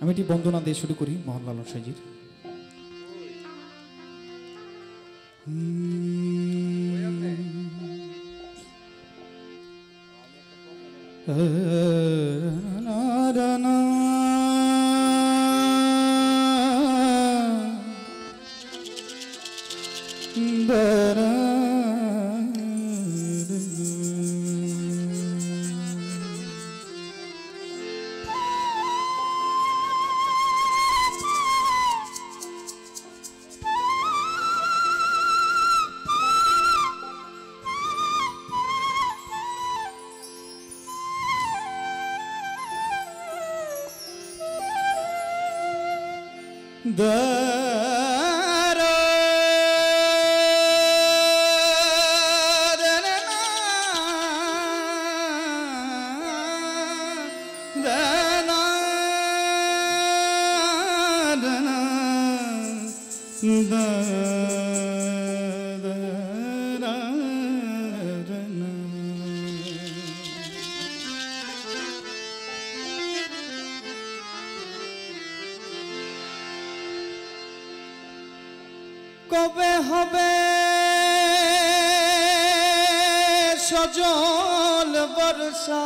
আমি এটি বন্দনা দিয়ে শুরু করি মোহনলাল সাইজির da কবে হবে সজল বর্ষা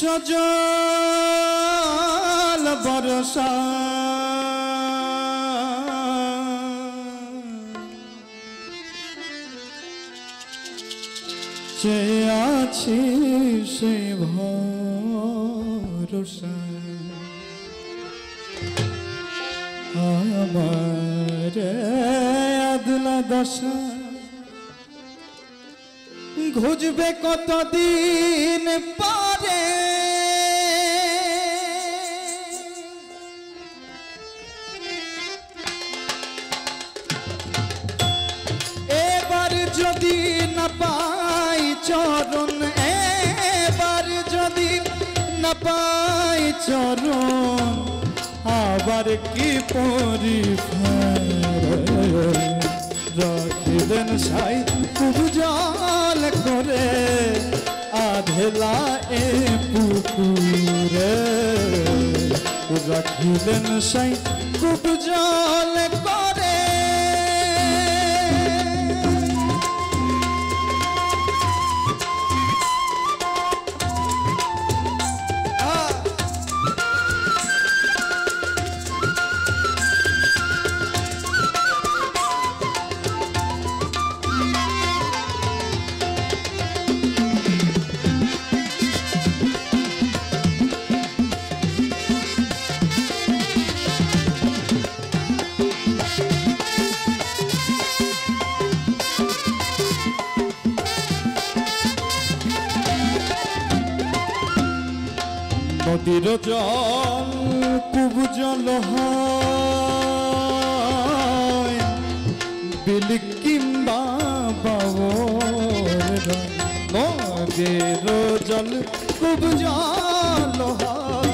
সজল বরসা সে আছি সে ভরসা। আমার আদলা দশা। ঘুজবে কতদিন পরে? এবার যদি না পাই চরণ, এবার যদি না পাই চরণ, আবার কি পরিফার? রাখিলেন সাই, খুব জল আধেলা এ পুকুরে রাখিলেন সাই খুব জল করে নদীর জল খুব জল হিল কিংবা বাবর নদীর জল খুব জল হয়।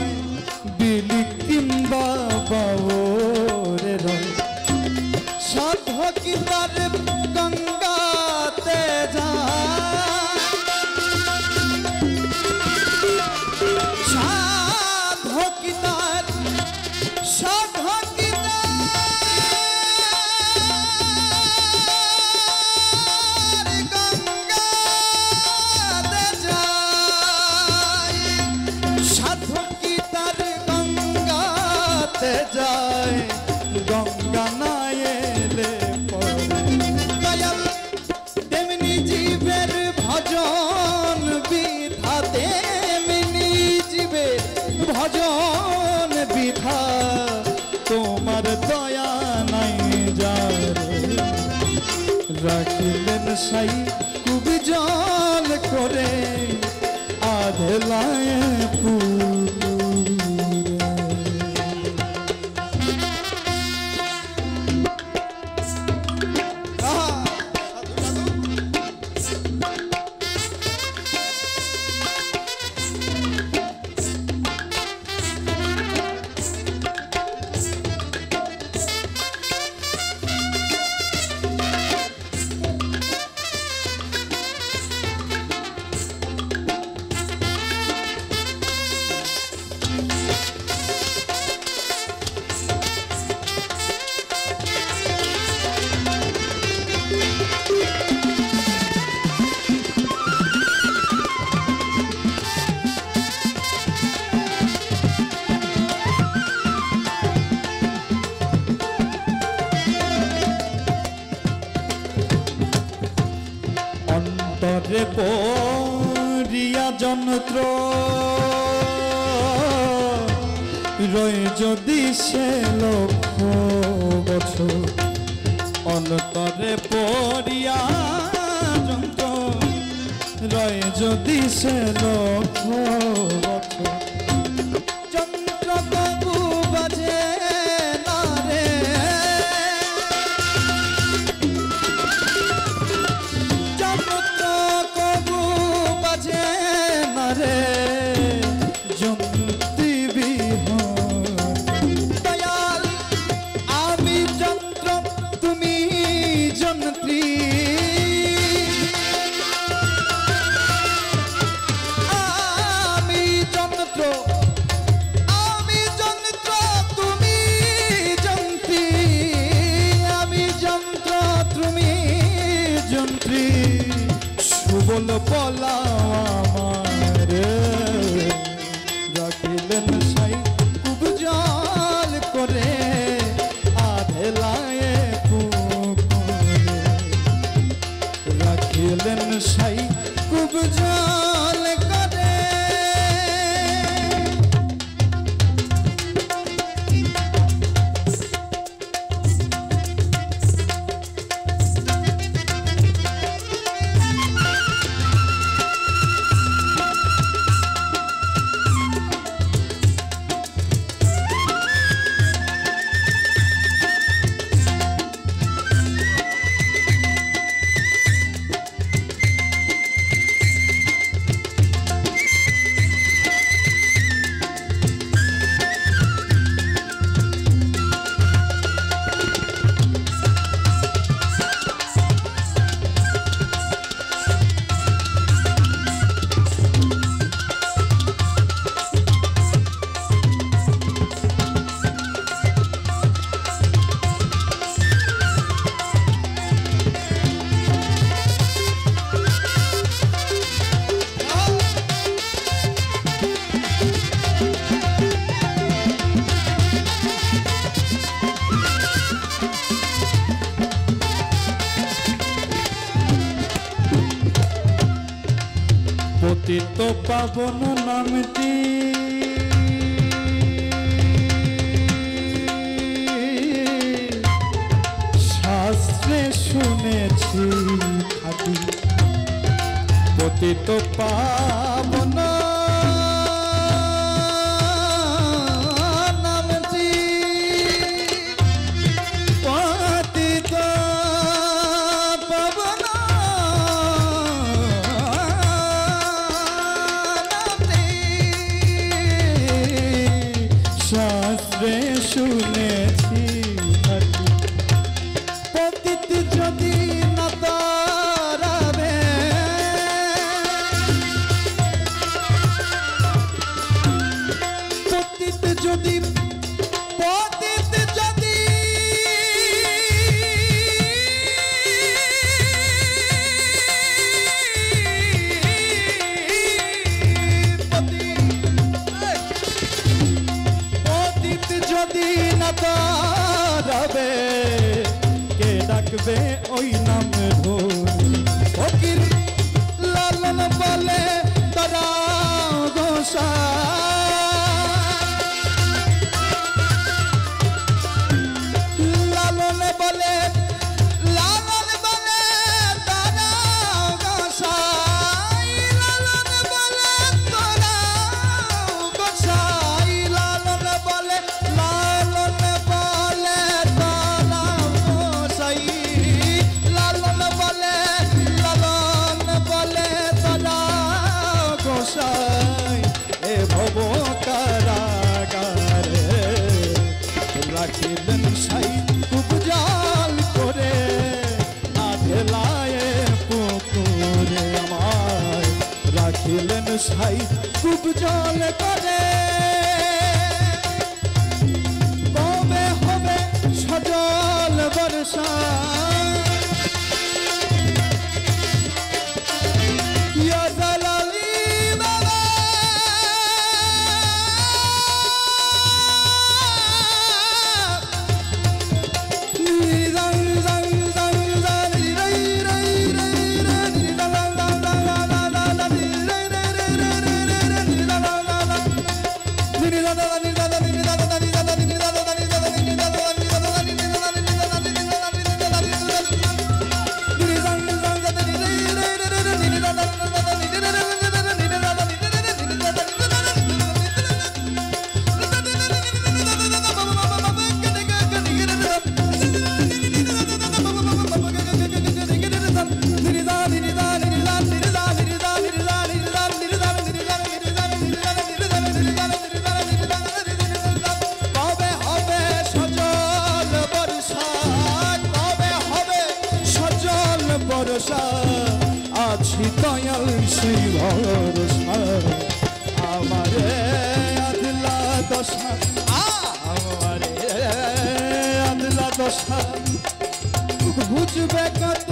নাই যার রাখিলেন সাই খুব জল করে যন্ত্র রয়ে যদি সে লক্ষ বছর অন্তরে পড়িয়া যন্ত্র। রয়ে যদি সে লক্ষ বল বলা মুক্তি তো পাবন নামটি। শাস্ত্রে শুনেছি খাটি। পতিত পাবন ওই নামে ধরি ফকির লালন বলে তারা গোসাই সাই খুব জল করে। ভরসা আছি দয়াল সেই ভরসা আমারে আদলা দশা আমারে আদলা দশা। বুঝবে কত